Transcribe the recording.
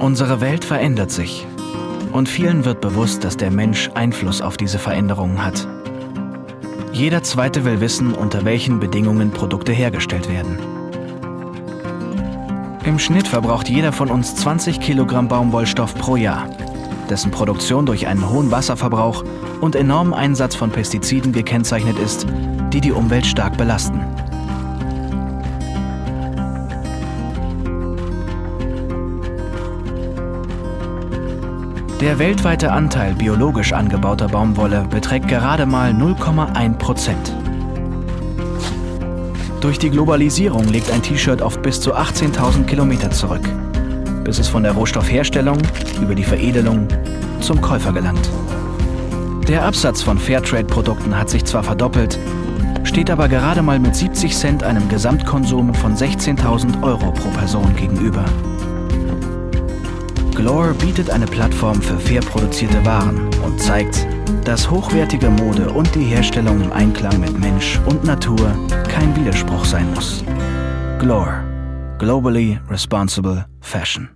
Unsere Welt verändert sich. Und vielen wird bewusst, dass der Mensch Einfluss auf diese Veränderungen hat. Jeder Zweite will wissen, unter welchen Bedingungen Produkte hergestellt werden. Im Schnitt verbraucht jeder von uns 20 Kilogramm Baumwollstoff pro Jahr, dessen Produktion durch einen hohen Wasserverbrauch und enormen Einsatz von Pestiziden gekennzeichnet ist, die die Umwelt stark belasten. Der weltweite Anteil biologisch angebauter Baumwolle beträgt gerade mal 0,1 Prozent. Durch die Globalisierung legt ein T-Shirt oft bis zu 18.000 Kilometer zurück, bis es von der Rohstoffherstellung über die Veredelung zum Käufer gelangt. Der Absatz von Fairtrade-Produkten hat sich zwar verdoppelt, steht aber gerade mal mit 70 Cent einem Gesamtkonsum von 16.000 Euro pro Person gegenüber. Glore bietet eine Plattform für fair produzierte Waren und zeigt, dass hochwertige Mode und die Herstellung im Einklang mit Mensch und Natur kein Widerspruch sein muss. Glore. Globally Responsible Fashion.